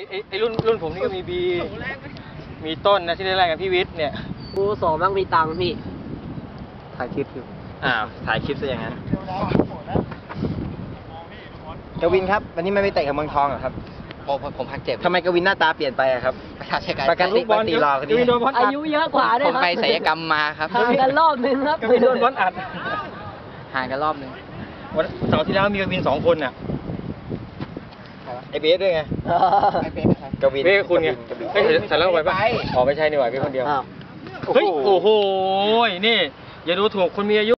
อ้ไอ้ไอ้รุ่นรุ่นผมนี่ก็มีบี มีต้นนะที่ได้แรกกับพี่วิทย์เนี่ย กูโสบ้างมีตังค์พี่ถ่ายคลิปอยู่อ้าวถ่ายคลิปซะอย่างนั้นกวินครับ วันนี้ไม่ไปเตะกับเมืองทองเหรอครับ ผมผมพักเจ็บทำไมกวินหน้าตาเปลี่ยนไปอะครับประชาชนปกติปกติรอคนนี้กวินโดนบอลอาอัดยุเยอะกว่าด้วผยมครับไปศัลยกรรมมาครับห่างกันรอบนึงครับ กวินโดนบอลอัดห่างกันรอบหนึงวันเสาร์ที่แล้วมีกวินสองคนน่ะ ไอเบสด้วยไงเออกวินเบ้คุณไงกวินเฮ้ยใส่แล้วไปปะอ๋อไม่ใช่นี่หว่าเบ้คนเดียว อ้าว เฮ้ย โอ้โห นี่ อย่าดูถูกคนมีอายุ